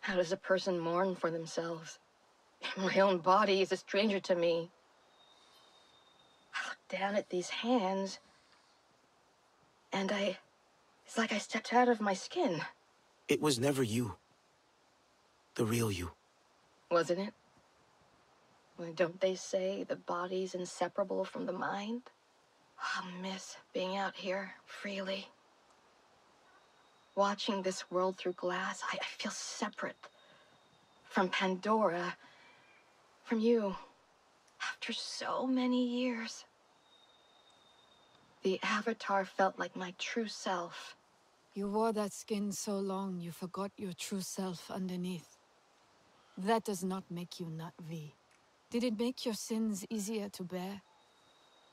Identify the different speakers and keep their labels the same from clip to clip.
Speaker 1: How does a person mourn for themselves? My own body is a stranger to me. I look down at these hands, and I... It's like I stepped out of my skin.
Speaker 2: It was never you. The real you.
Speaker 1: Wasn't it? Well, don't they say the body's inseparable from the mind? I miss being out here freely. Watching this world through glass, I, I feel separate. From Pandora. From you. After so many years. The Avatar felt like my true self.
Speaker 3: You wore that skin so long, you forgot your true self underneath. That does not make you not V. Did it make your sins easier to bear?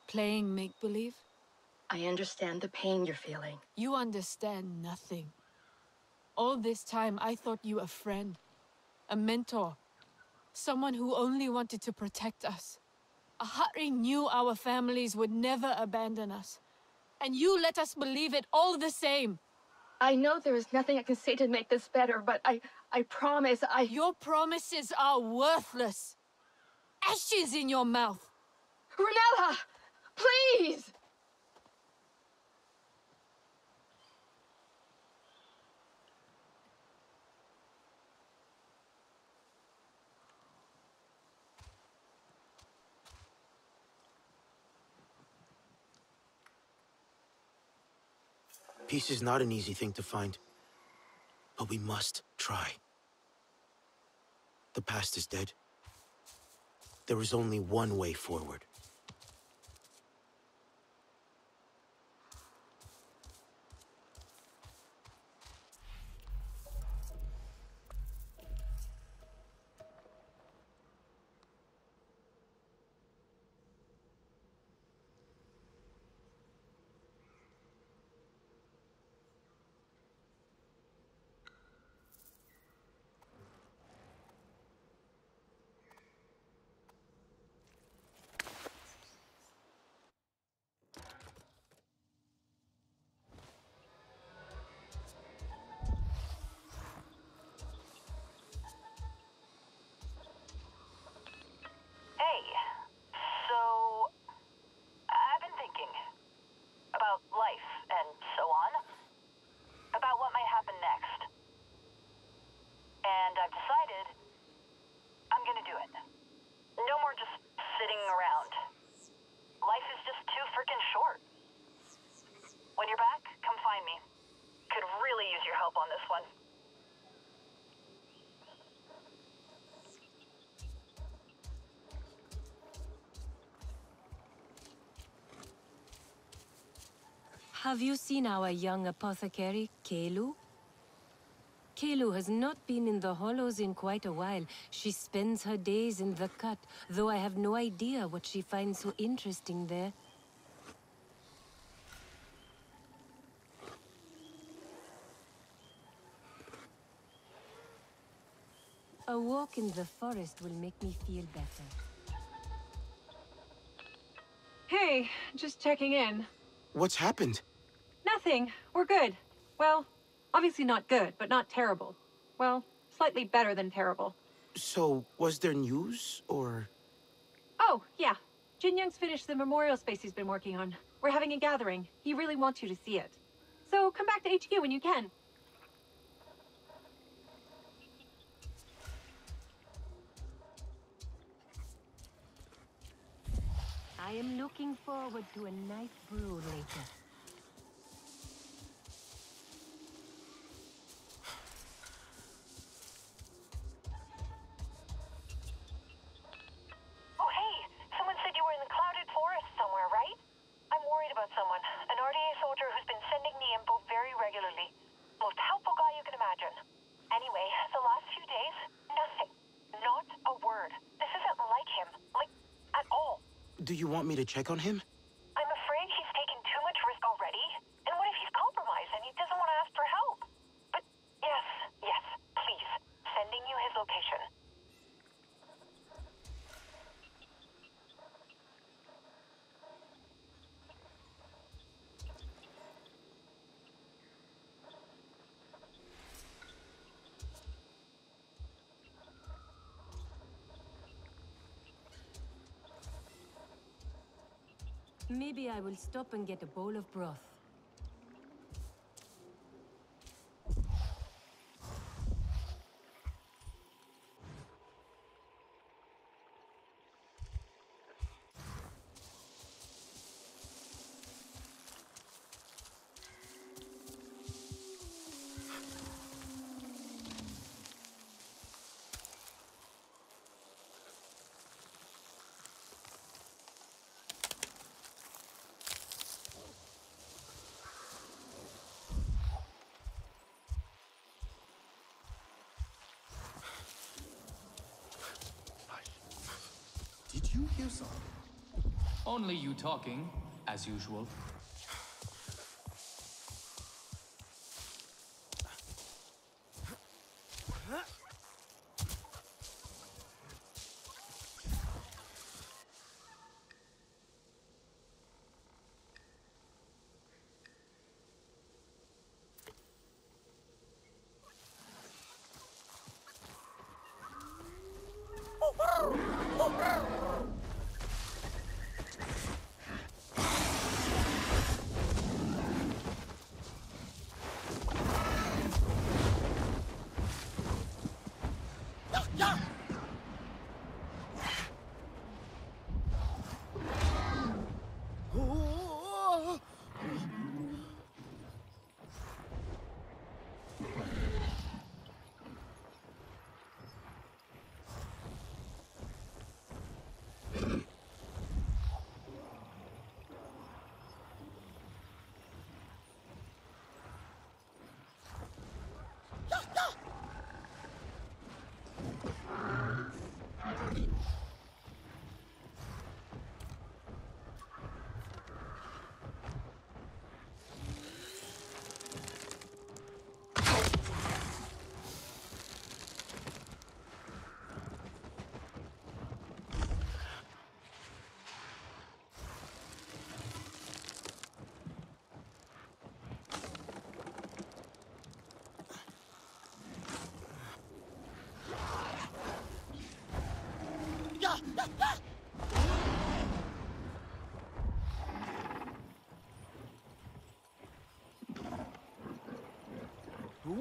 Speaker 3: Playing make-believe?
Speaker 1: I understand the pain you're feeling.
Speaker 3: You understand nothing. All this time, I thought you a friend. A mentor. Someone who only wanted to protect us. Ahari knew our families would never abandon us. And you let us believe it all the same.
Speaker 1: I know there is nothing I can say to make this better, but I... I promise I...
Speaker 3: Your promises are worthless. Ashes in your mouth.
Speaker 1: Renella! Please!
Speaker 2: Peace is not an easy thing to find. But we must try. The past is dead. There is only one way forward.
Speaker 4: Have you seen our young apothecary, Kelu? Kelu has not been in the hollows in quite a while. She spends her days in the cut, though I have no idea what she finds so interesting there. A walk in the forest will make me feel better.
Speaker 5: Hey, just checking in.
Speaker 2: What's happened?
Speaker 5: Nothing. We're good. Well, obviously not good, but not terrible. Well, slightly better than terrible.
Speaker 2: So, was there news, or...?
Speaker 5: Oh, yeah. Jin Young's finished the memorial space he's been working on. We're having a gathering. He really wants you to see it. So come back to HQ when you can.
Speaker 4: I am looking forward to a nice brew later.
Speaker 6: The last few days, nothing. Not a word. This isn't like him. Like, at all.
Speaker 2: Do you want me to check on him?
Speaker 6: I'm afraid he's taken too much risk already. And what if he's compromised and he doesn't want to ask for help? But yes, yes, please. Sending you his location.
Speaker 4: Maybe I will stop and get a bowl of broth.
Speaker 7: Did you hear something?
Speaker 8: Only you talking, as usual.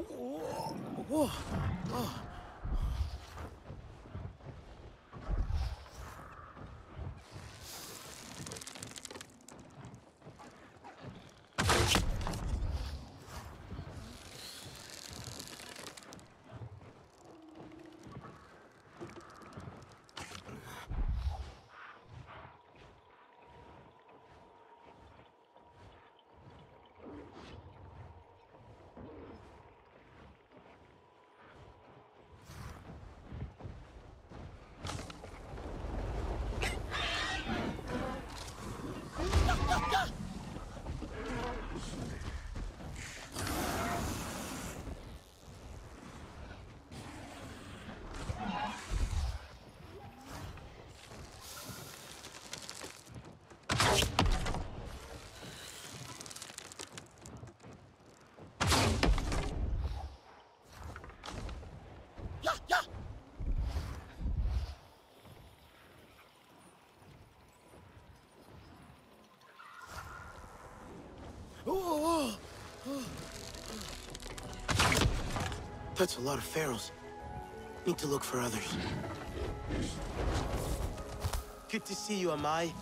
Speaker 8: Whoa. Whoa. Oh.
Speaker 2: That's a lot of pharaohs. Need to look for others. Good to see you, Amai.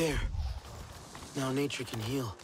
Speaker 2: There. Now nature can heal.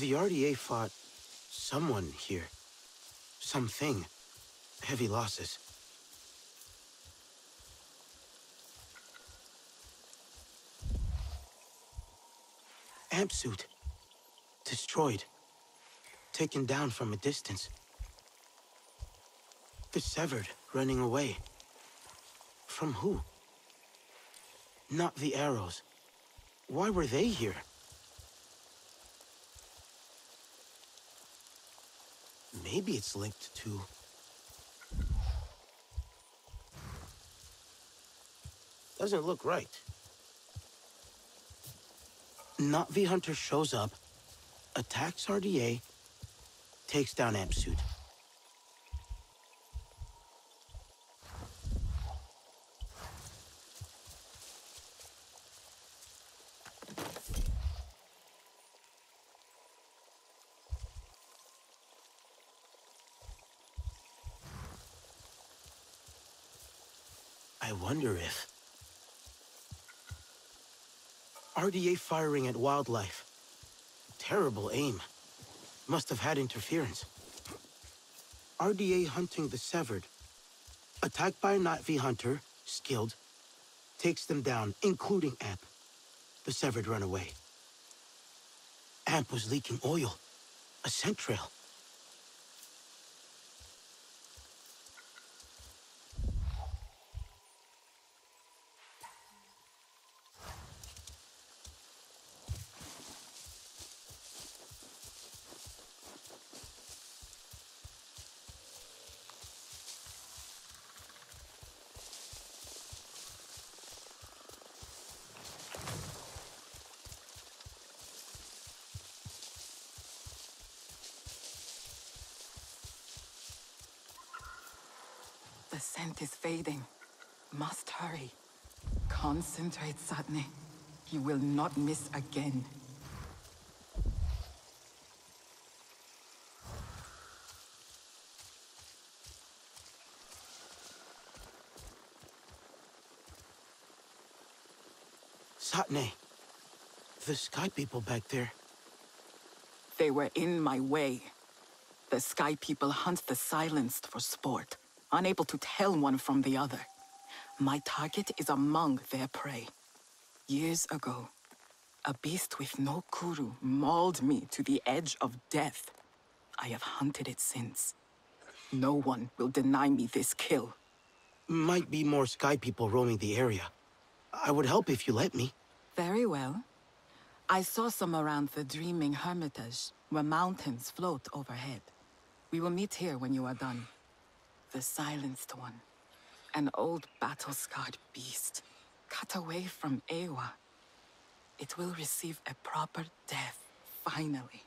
Speaker 2: The RDA fought someone here. Something. Heavy losses. Amp suit. Destroyed. Taken down from a distance. The severed running away. From who? Not the arrows. Why were they here? Maybe it's linked to... Doesn't look right. Na'vi Hunter shows up, attacks RDA, takes down Amp Suit. I wonder if... RDA firing at wildlife. Terrible aim. Must have had interference. RDA hunting the Severed. Attacked by a Na'vi hunter, skilled. Takes them down, including Amp. The Severed run away. Amp was leaking oil. A scent trail.
Speaker 7: The scent is fading. Must hurry. Concentrate, Satne. You will not miss again.
Speaker 2: Satne. The Sky People back there.
Speaker 7: They were in my way. The Sky People hunt the silenced for sport, unable to tell one from the other. My target is among their prey. Years ago, a beast with no kuru mauled me to the edge of death. I have hunted it since. No one will deny me this kill.
Speaker 2: Might be more sky people roaming the area. I would help if you let me.
Speaker 7: Very well. I saw some around the Dreaming Hermitage, where mountains float overhead. We will meet here when you are done. The Silenced One. An old battle-scarred beast. Cut away from Eywa. It will receive a proper death, finally.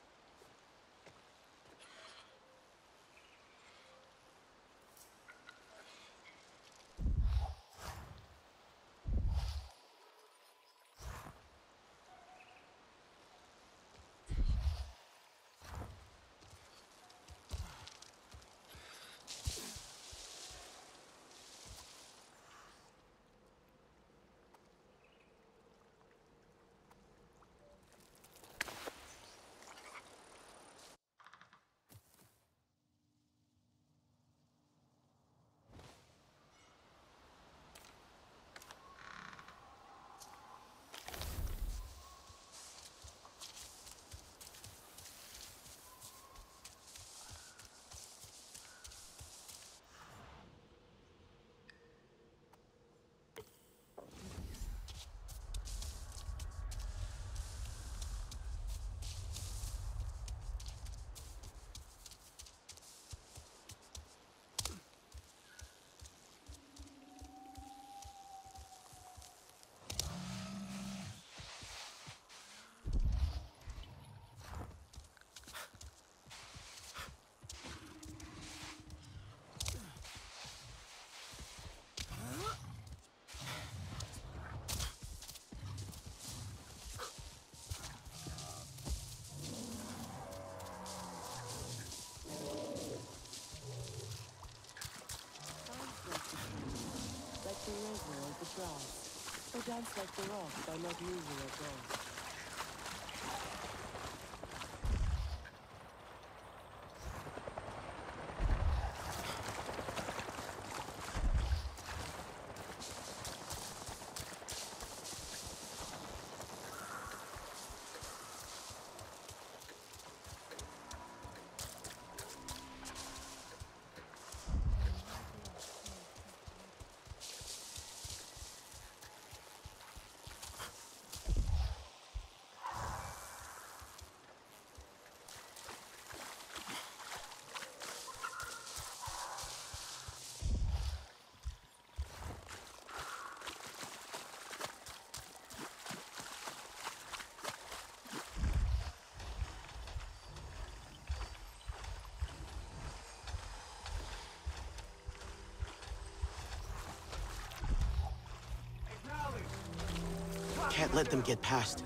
Speaker 9: like the river or the grass, dance like the rock by not moving at all.
Speaker 2: Can't let them get past.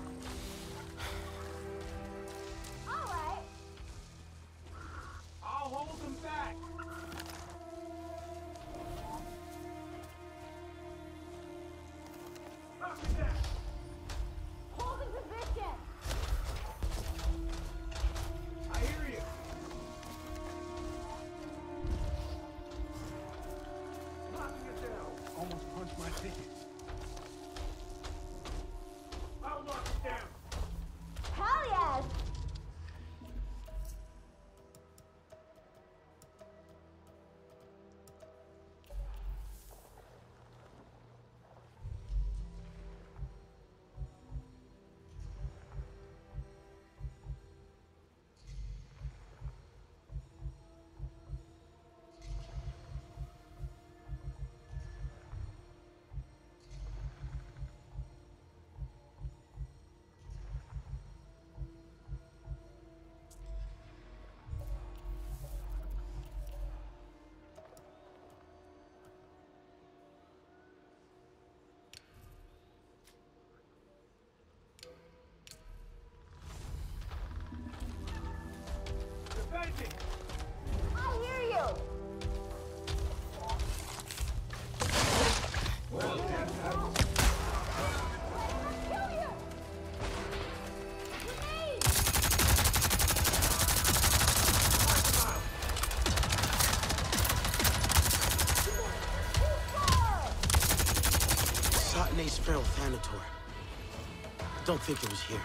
Speaker 2: Feral Thanator. Don't think it was here.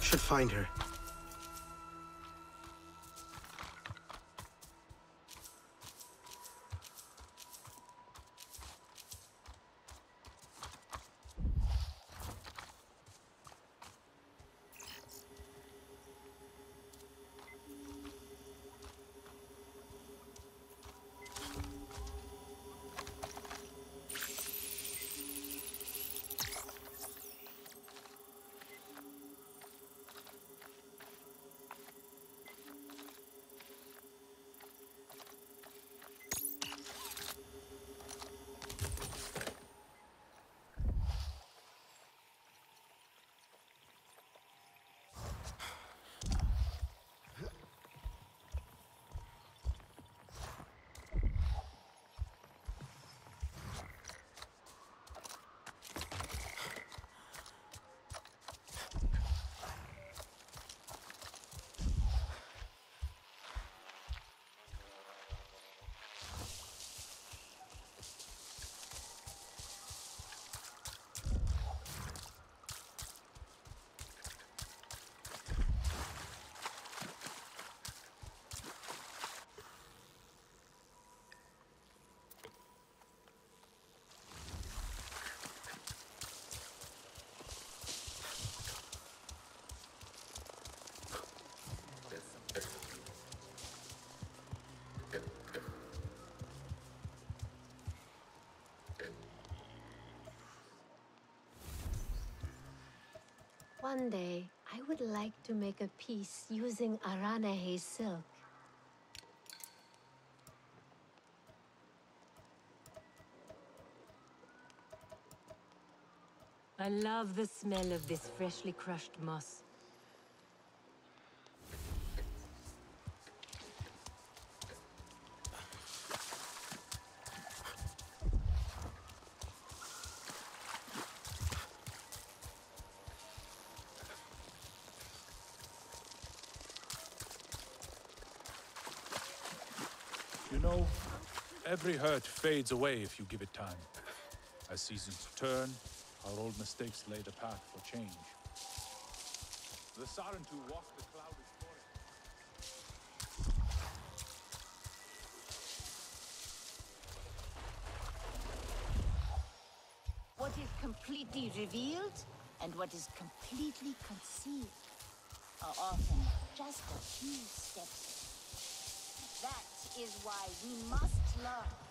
Speaker 2: Should find her.
Speaker 4: One day, I would like to make a piece using Aranahe silk. I love the smell of this freshly crushed moss.
Speaker 10: Every hurt fades away if you give it time. As seasons turn, our old mistakes lay the path for change. The Sarentu walked the forest.
Speaker 11: What is completely revealed and what is completely concealed are often just a few steps. That is why we must learn.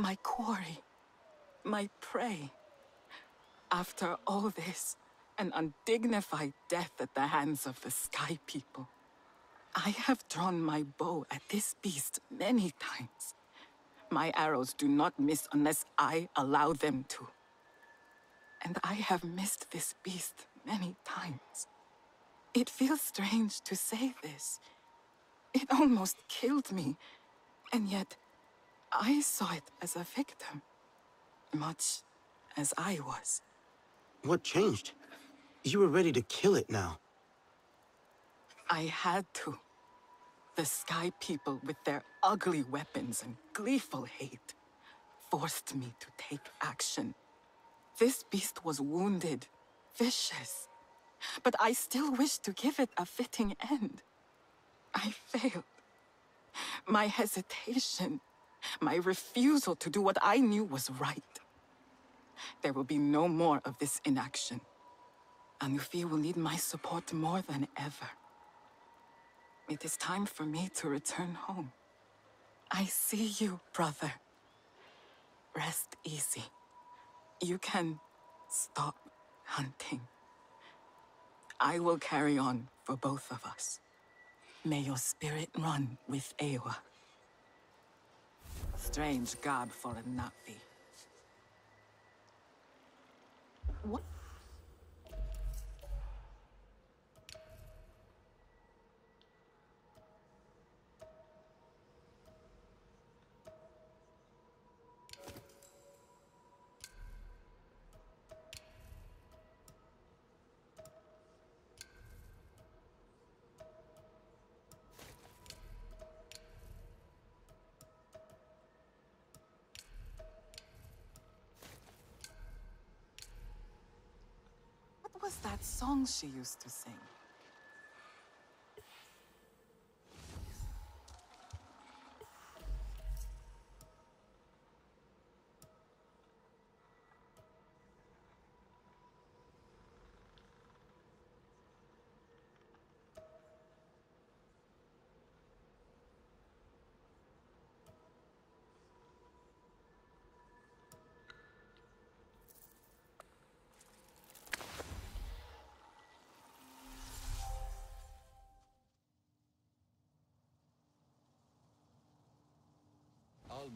Speaker 7: My quarry. My prey. After all this, an undignified death at the hands of the Sky People. I have drawn my bow at this beast many times. My arrows do not miss unless I allow them to. And I have missed this beast many times. It feels strange to say this. It almost killed me, and yet I saw it as a victim, much as I was.
Speaker 2: What changed? You were ready to kill it now.
Speaker 7: I had to. The Sky People, with their ugly weapons and gleeful hate, forced me to take action. This beast was wounded, vicious, but I still wished to give it a fitting end. I failed. My hesitation, my refusal to do what I knew was right. There will be no more of this inaction. Anufi will need my support more than ever. It is time for me to return home. I see you, brother. Rest easy. You can stop hunting. I will carry on for both of us. May your spirit run with Eywa. Strange garb for a Na'vi. What? That song she used to sing?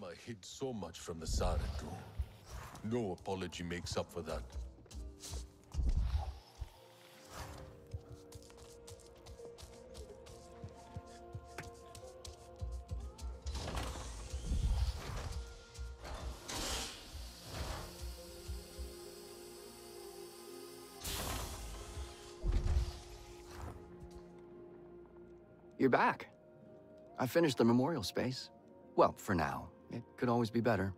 Speaker 12: Alma hid so much from the Sarentu. No apology makes up for that.
Speaker 13: You're back. I finished the memorial space. Well, for now. It could always be better.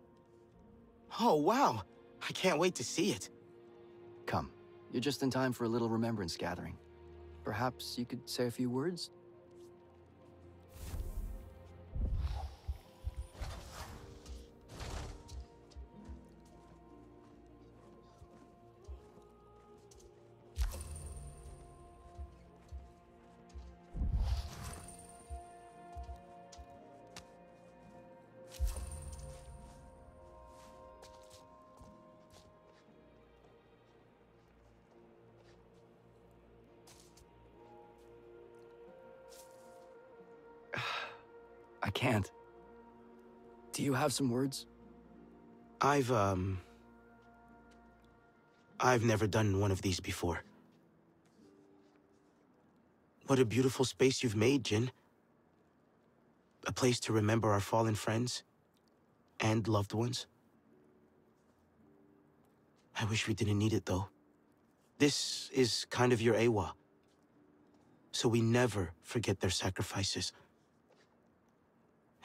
Speaker 2: Oh, wow. I can't wait to see it.
Speaker 13: Come, you're just in time for a little remembrance gathering. Perhaps you could say a few words? Can't. Do you have some words?
Speaker 2: I've, um... I've never done one of these before. What a beautiful space you've made, Jin. A place to remember our fallen friends and loved ones. I wish we didn't need it, though. This is kind of your Eywa. So we never forget their sacrifices.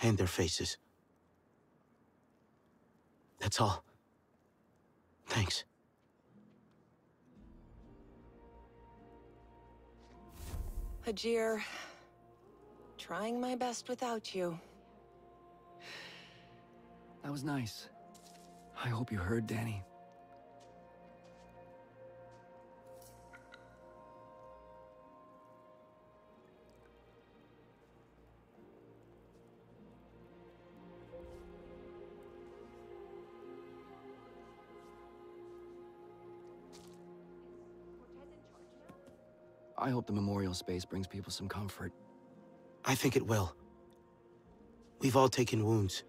Speaker 2: And their faces. That's all. Thanks.
Speaker 14: Hajir, trying my best without you.
Speaker 13: That was nice. I hope you heard, Danny. I hope the memorial space brings people some comfort.
Speaker 2: I think it will. We've all taken wounds,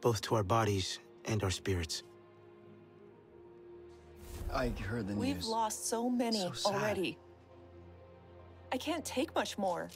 Speaker 2: both to our bodies and our spirits.
Speaker 13: I heard the news.
Speaker 14: We've lost so many
Speaker 13: So
Speaker 14: already. I can't take much more.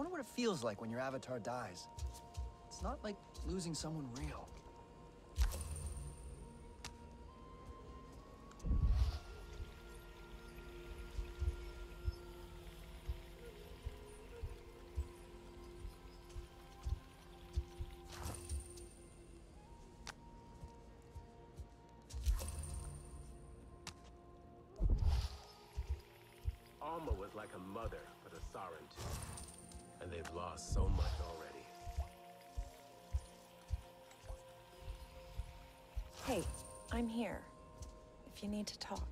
Speaker 15: Wonder what it feels like when your avatar dies. It's not like losing someone real.
Speaker 14: I'm here. If you need to talk.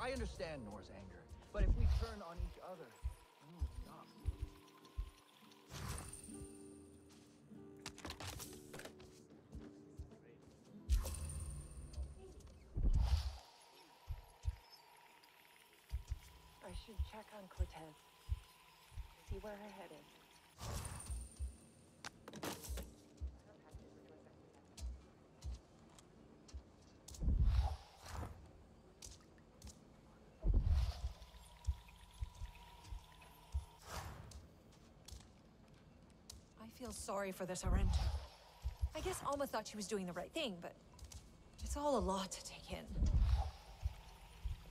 Speaker 15: I understand Nor's anger, but if we turn on each other,
Speaker 9: should check on Cortez. See where her head is.
Speaker 14: I feel sorry for the Sarentu. I guess Alma thought she was doing the right thing, but it's all a lot to take in.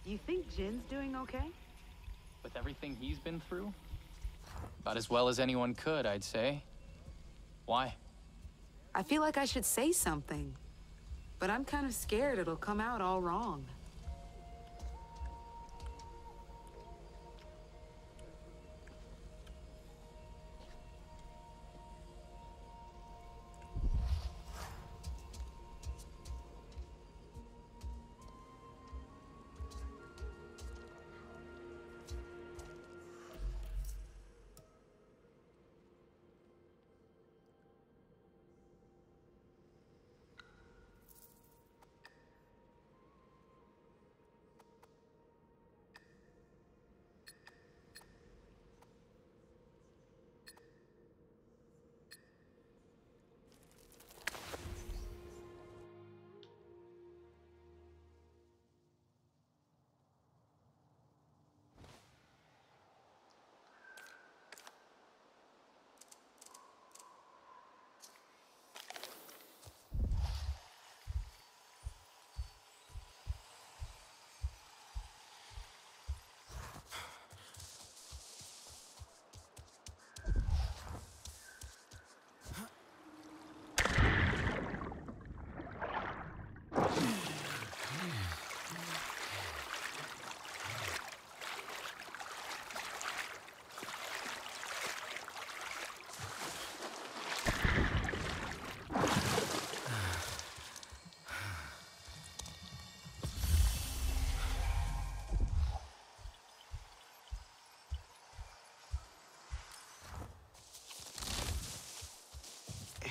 Speaker 16: You think Jin's doing okay?
Speaker 8: With everything he's been through? About as well as anyone could, I'd say. Why?
Speaker 16: I feel like I should say something, but I'm kind of scared it'll come out all wrong.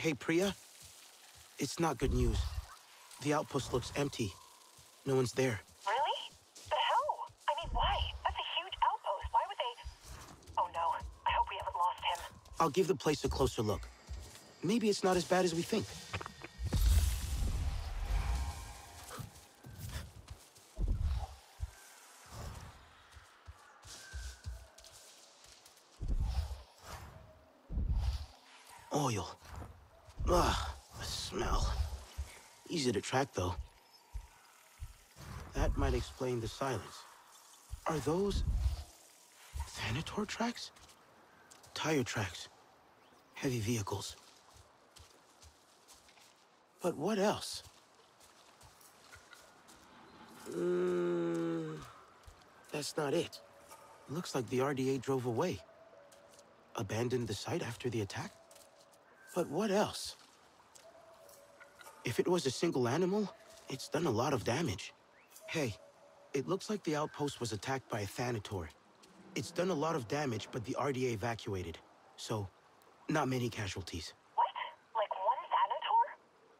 Speaker 2: Hey, Priya. It's not good news. The outpost looks empty. No one's there.
Speaker 6: Really? But how? I mean, why? That's a huge outpost. Why would they... Oh no. I hope we haven't lost him.
Speaker 2: I'll give the place a closer look. Maybe it's not as bad as we think. Oil. Ugh, the smell. Easy to track, though. That might explain the silence. Are those... Thanator tracks? Tire tracks. Heavy vehicles. But what else? Mm, that's not it. Looks like the RDA drove away. Abandoned the site after the attack? But what else? If it was a single animal, it's done a lot of damage. Hey, it looks like the outpost was attacked by a Thanator. It's done a lot of damage, but the RDA evacuated. So, not many casualties.
Speaker 6: What? Like one Thanator?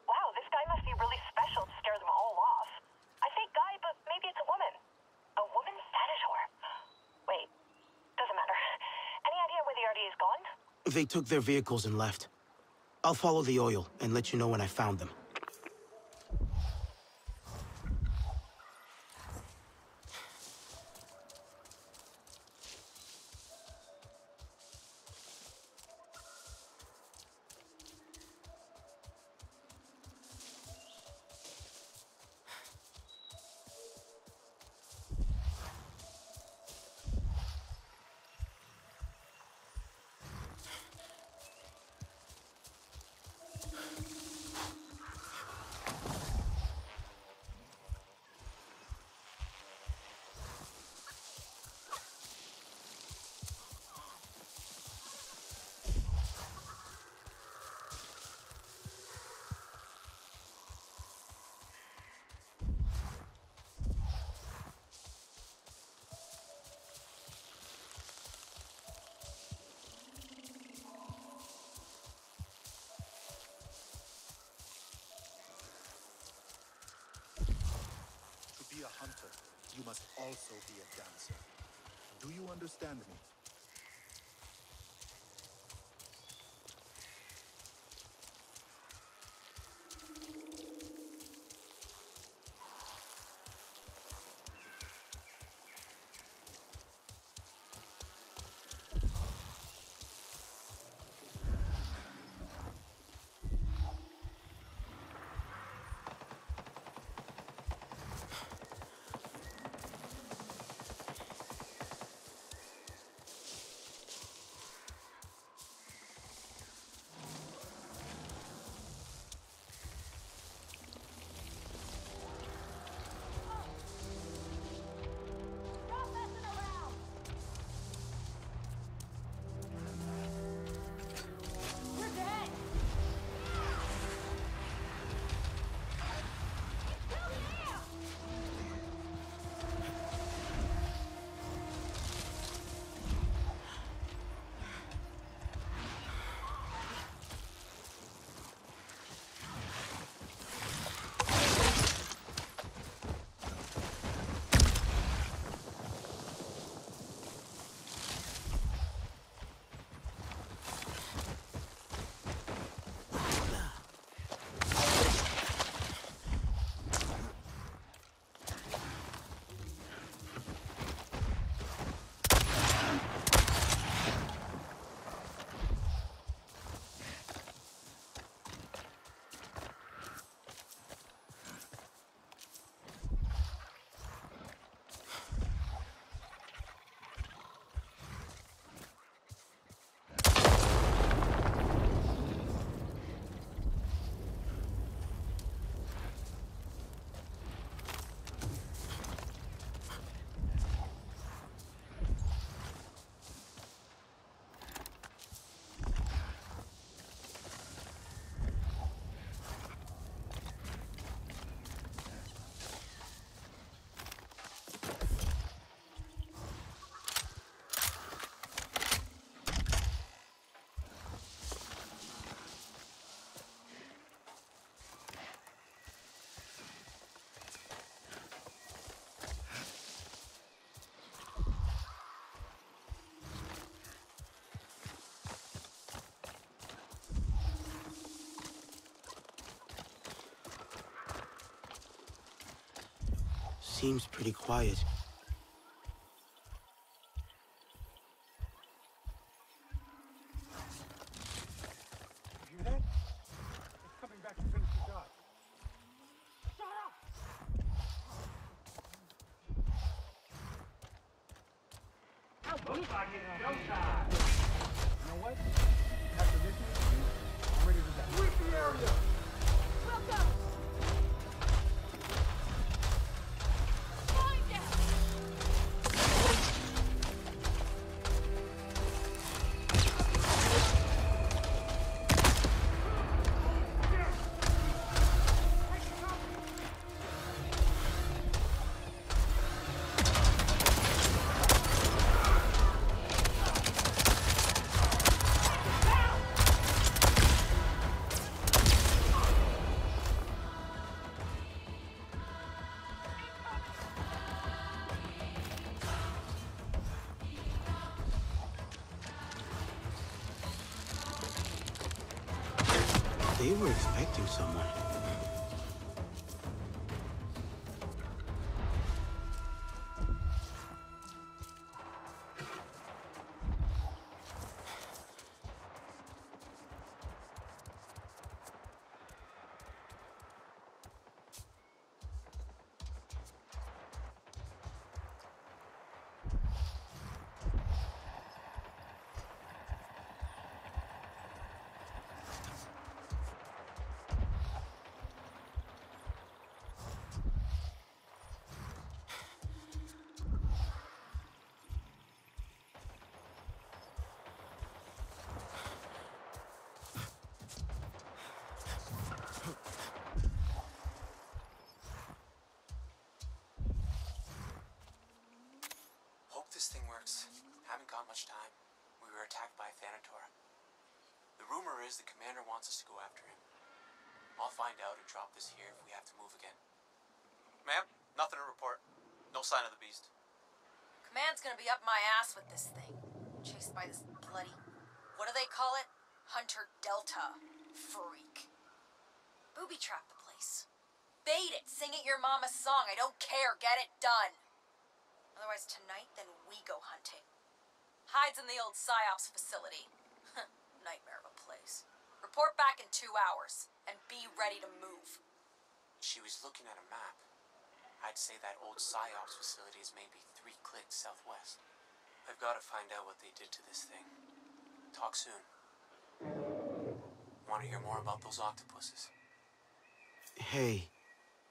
Speaker 6: Wow, this guy must be really special to scare them all off. I say guy, but maybe it's a woman. A woman Thanator. Wait, doesn't matter. Any idea where the RDA's gone?
Speaker 17: They took their vehicles and left. I'll follow the oil and let you know when I found them.
Speaker 18: You must also be a dancer. Do you understand me?
Speaker 17: Seems pretty quiet.
Speaker 2: They were expecting someone.
Speaker 19: Command's gonna be up my ass with this thing. Chased by this bloody. What do they call it? Hunter Delta. Freak. Booby trap the place. Bait it. Sing it your mama's song. I don't care. Get it done. Otherwise, tonight, then we go hunting. Hides in the old PSYOPS facility. Nightmare of a place. Report back in two hours. And be ready to move.
Speaker 20: She was looking at a map. I'd say that old PSYOPS facility is maybe three clicks southwest. I've got to find out what they did to this thing. Talk soon. Want to hear more about those octopuses?
Speaker 2: Hey,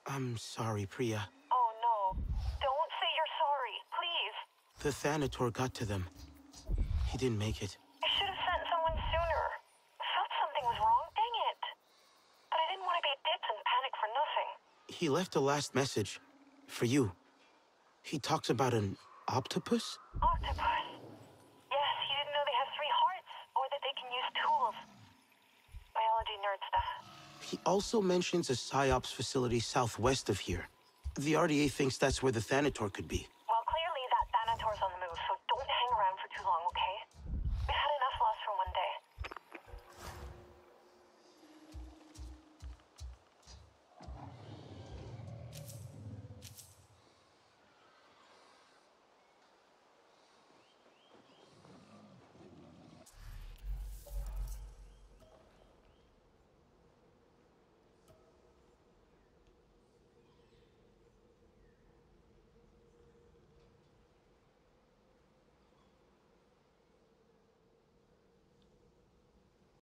Speaker 2: I'm sorry, Priya.
Speaker 6: Oh no. Don't say you're sorry, please.
Speaker 2: The Thanator got to them. He didn't make it.
Speaker 6: I should have sent someone sooner. I felt something was wrong, dang it. But I didn't want to be a ditz and panic for nothing.
Speaker 2: He left a last message. For you. He talks about an octopus?
Speaker 6: Octopus. Yes, he didn't know they have three hearts, or that they can use tools. Biology nerd stuff.
Speaker 2: He also mentions a PSYOPS facility southwest of here. The RDA thinks that's where the Thanator could be.